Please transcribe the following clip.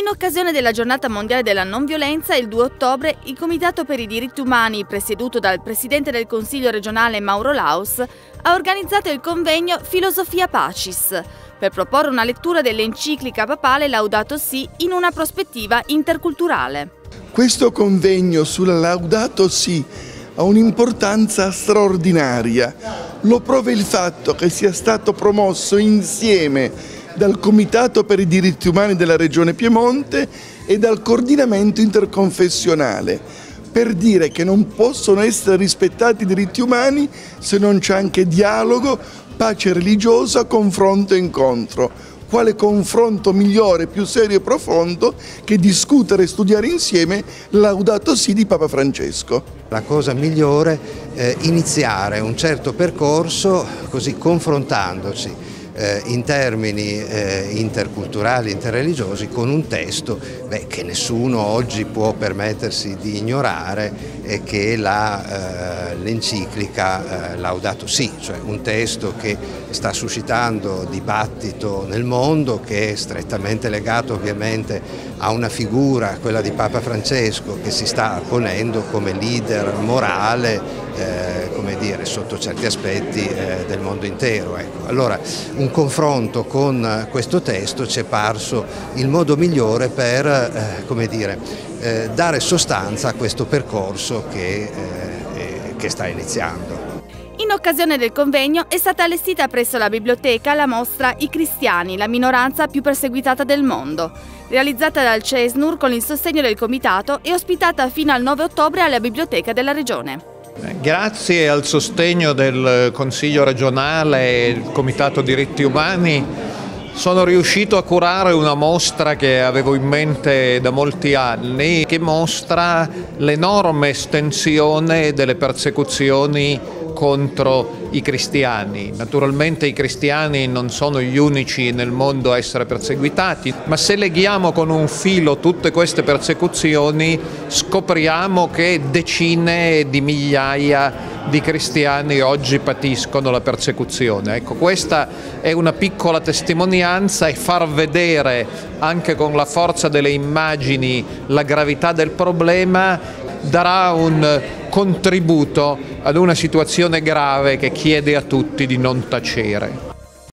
In occasione della giornata mondiale della non violenza, il 2 ottobre, il Comitato per i diritti umani, presieduto dal Presidente del Consiglio regionale Mauro Laus, ha organizzato il convegno Filosofia Pacis, per proporre una lettura dell'enciclica papale Laudato Si in una prospettiva interculturale. Questo convegno sulla Laudato Si ha un'importanza straordinaria. Lo prova il fatto che sia stato promosso insieme dal Comitato per i diritti umani della Regione Piemonte e dal coordinamento interconfessionale per dire che non possono essere rispettati i diritti umani se non c'è anche dialogo, pace religiosa, confronto e incontro. Quale confronto migliore, più serio e profondo che discutere e studiare insieme l'audato sì di Papa Francesco. La cosa migliore è iniziare un certo percorso così confrontandoci eh, in termini eh, interculturali, interreligiosi, con un testo beh, che nessuno oggi può permettersi di ignorare e che è eh, l'enciclica eh, Laudato Si, cioè un testo che sta suscitando dibattito nel mondo, che è strettamente legato ovviamente a una figura, quella di Papa Francesco, che si sta ponendo come leader morale eh, come dire, sotto certi aspetti eh, del mondo intero. Ecco. Allora un confronto con questo testo ci è parso il modo migliore per eh, dire, eh, dare sostanza a questo percorso che, eh, che sta iniziando. In occasione del convegno è stata allestita presso la biblioteca la mostra I cristiani, la minoranza più perseguitata del mondo, realizzata dal CESNUR con il sostegno del comitato e ospitata fino al 9 ottobre alla biblioteca della regione. Grazie al sostegno del Consiglio regionale e il Comitato diritti umani sono riuscito a curare una mostra che avevo in mente da molti anni, che mostra l'enorme estensione delle persecuzioni contro i cristiani. Naturalmente i cristiani non sono gli unici nel mondo a essere perseguitati, ma se leghiamo con un filo tutte queste persecuzioni scopriamo che decine di migliaia di cristiani oggi patiscono la persecuzione. Ecco, questa è una piccola testimonianza e far vedere anche con la forza delle immagini la gravità del problema darà un contributo ad una situazione grave che chiede a tutti di non tacere.